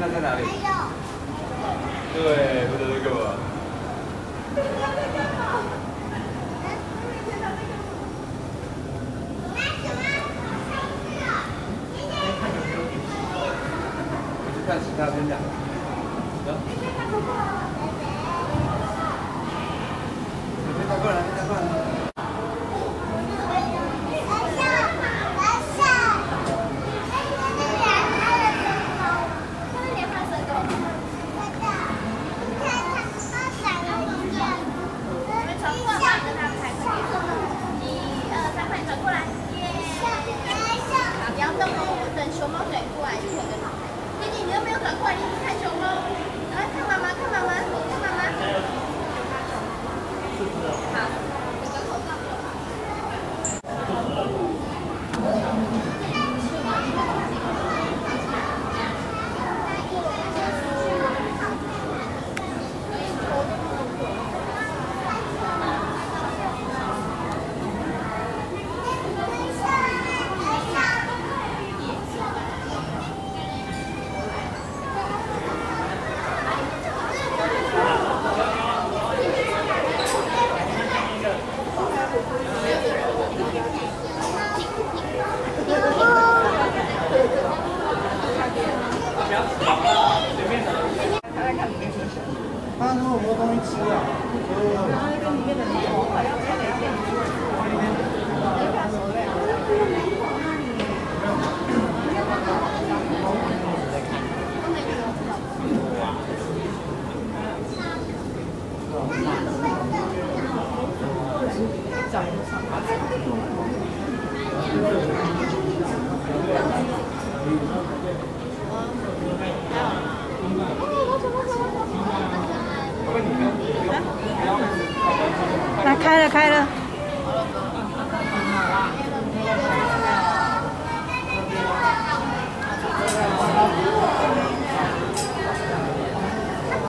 在在哪里？对，不是这个吧？我去看其他分享。他说有没东西吃啊？来开了开了。